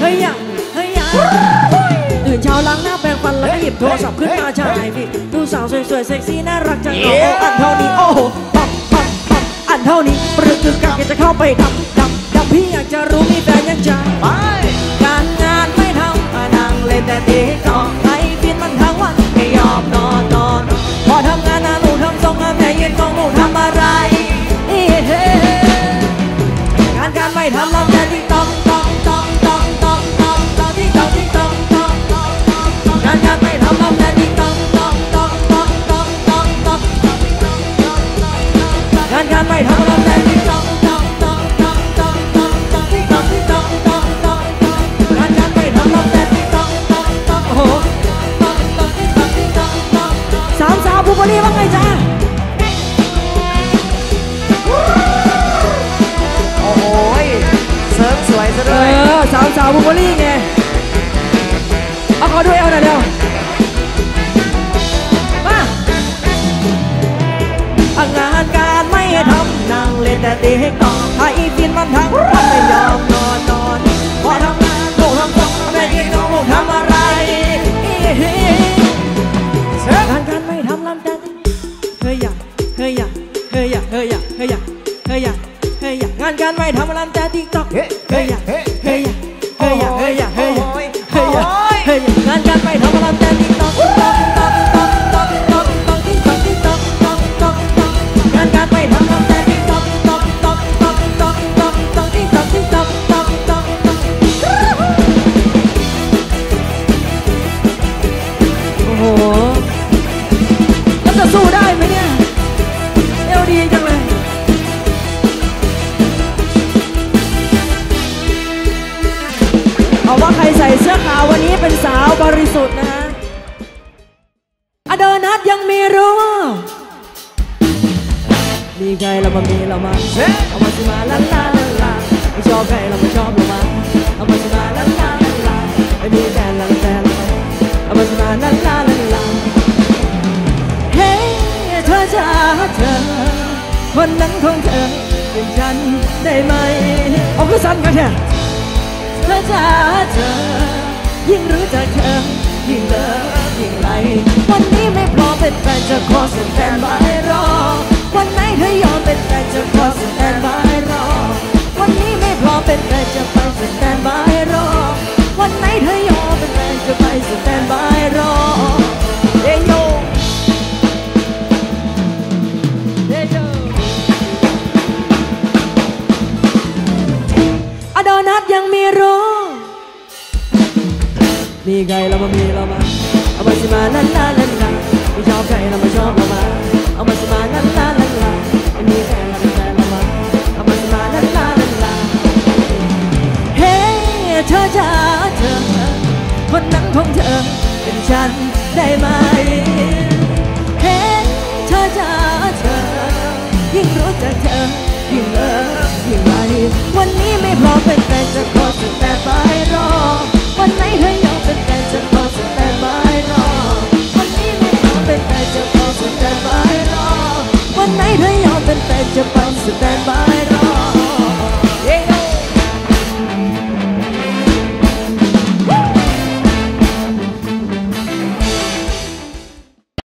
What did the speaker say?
เฮ้ยอะเฮ้ยอะตื่นเช้าล้างหน้าแปรงฟันแล้วก็หยิบโทรศัพท์ขึ้นมาถ่ายพี่ดูสาวสวยๆเซ็กซี่น่ารักจังโอ้โหอันเท่านี้โอ้โหปั๊บปั๊บปั๊บอันเท่านี้ปรึกกึกกักอยากจะเข้าไปดับดับดับพี่อยากจะรู้มีแฟนยังจ้าไปการงานไม่ทำมานั่งเล่นแต่ตีกลองให้ฟินมันทั้งวันไม่ยอมนอนนอนพอทำงานนะหนูทำทรงแม่ยืนมองหนูทำอะไรเอ้เฮ้งานการไม่ทำเราแต่ติ๊กต้องต้องต้องามสาวภูมิรีว่าไงจ๊ะโอ้โหยเสริมสวยซะเอด้วยอสาวสาวบูเบอรี่ไงเอาขอด้วยเอาหน่อยเร็วมาอะงานการไม่ทำนั่งเล่นแต่ตีให้ต่อให้ฟินมันทั้งไม่ ยงานการไม่ทำลำแต่ติ๊กต็อกเฮ้ยเฮ้ยเฮ้ยเฮ้ยเฮ้ยเฮ้ยเฮ้ยงานการไม่ทำรแต่ มีใครเรามามีเรามาเฮ้เอามาสิมาลาลาลาลาไม่ชอบใครเราไม่ชอบเรามาเอามาสิมาลาลาลาลาไม่มีแฟนเราแฟนเราเอามาสิมาลาลาลาลาเฮ้เธอจ้าเธอคนนั้นของเธอเป็นฉันได้ไหมเอาคือสั้นกันเนี่ยเธอจ้าเธอยิ่งรู้จักเธอยิ่งเลิฟยิ่งไหลวันนี้ไม่พร้อมเป็นแฟนจะขอสแตนบา มีใครเรามามีเรามา เอามาสิมาลันลาลันลาไม่ชอบใครเรามาชอบเรามา เอามาสิมาลันลาลันลาไม่มีแฟนเราเป็นแฟนเรามา เอามาสิมาลันลาลันลาเฮ้เธอจ้าเธอคนนั้นของเธอเป็นฉันได้ไหมเฮ้เธอจ้าเธอยิ่งรู้จักเธอยิ่งเลิฟยิ่งไหลวันนี้ไม่พร้อมเป็นแฟนจะขอสแ